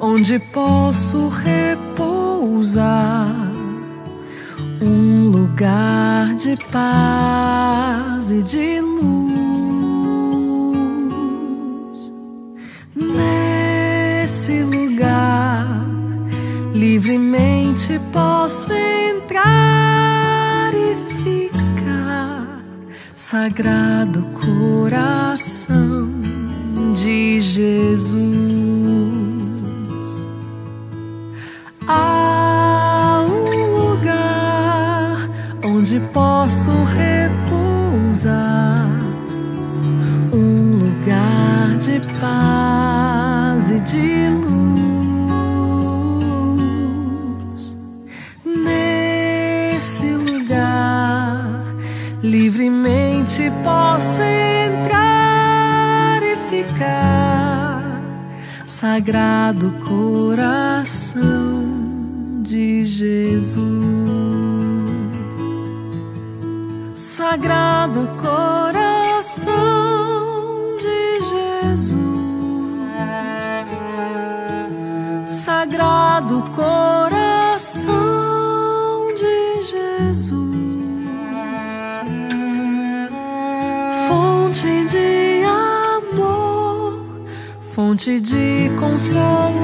onde posso repousar, um lugar de paz e de luz. Nesse lugar, livremente posso entrar e ficar, sagrado coração de Jesus. Sagrado coração de Jesus. Sagrado coração de Jesus. Sagrado coração de Jesus. Fonte de consolação.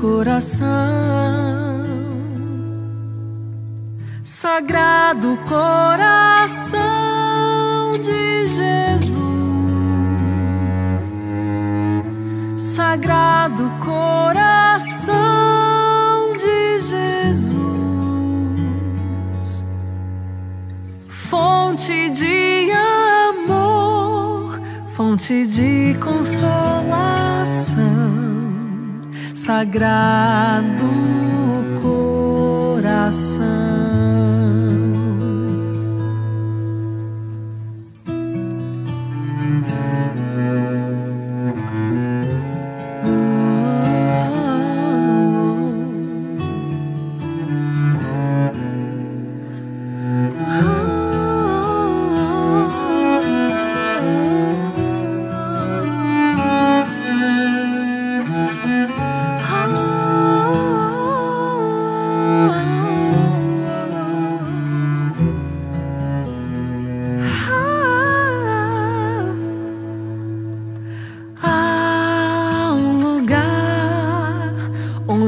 coração, Sagrado coração de Jesus, Sagrado coração fonte de amor, fonte de consolação sagrado coração.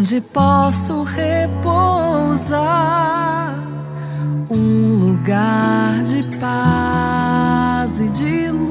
Onde posso repousar, um lugar de paz e de luz.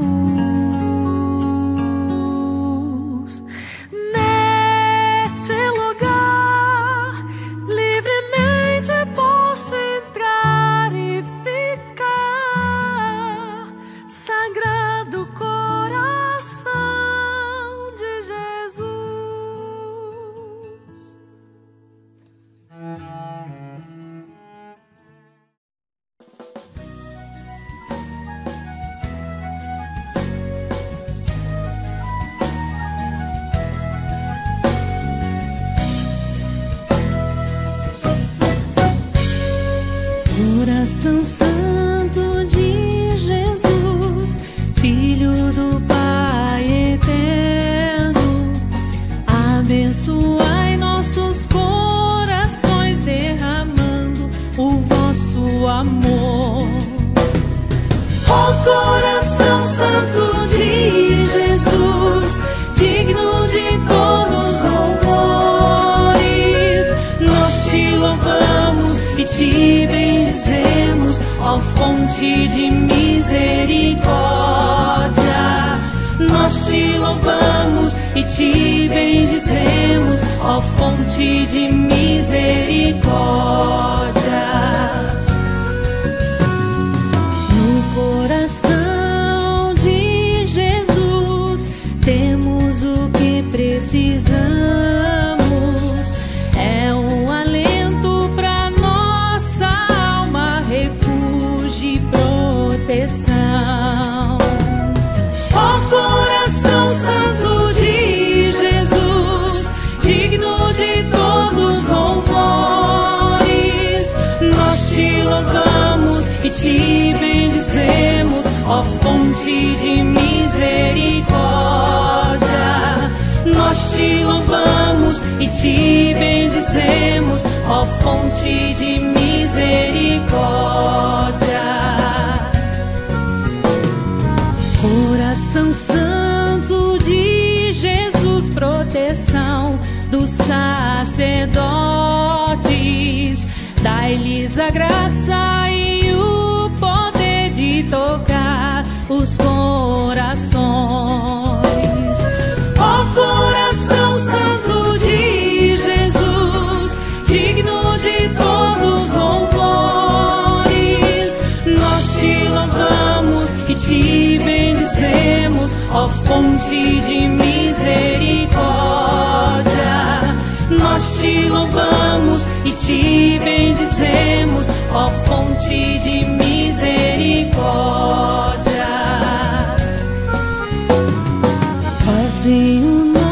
Louvamos e te bendizemos, ó fonte de misericórdia. Nós te louvamos e te bendizemos, ó fonte de misericórdia. Bendizemos, ó fonte de misericórdia. Coração Santo de Jesus, proteção dos sacerdotes, dai-lhes a graça e o poder de tocar os corações. E te bendizemos, ó fonte de misericórdia. Nós te louvamos e te bendizemos, ó fonte de misericórdia. Faze o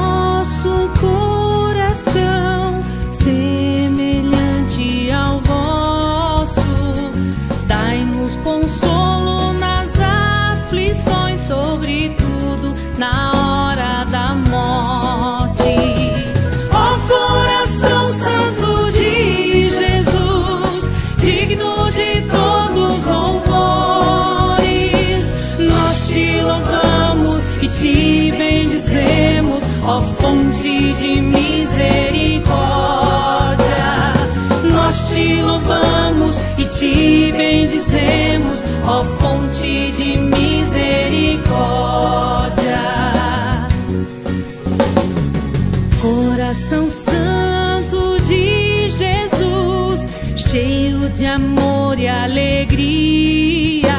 alegria,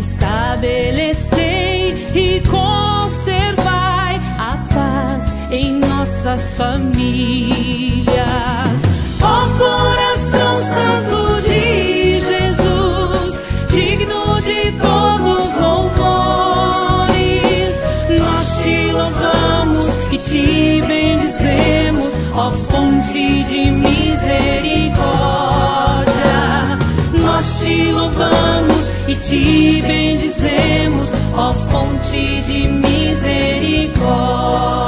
estabelecei e conservai a paz em nossas famílias. Ó coração Santo de Jesus, digno de todos louvores, nós te louvamos e te bendizemos, ó fonte de misericórdia. Te bendizemos, ó fonte de misericórdia.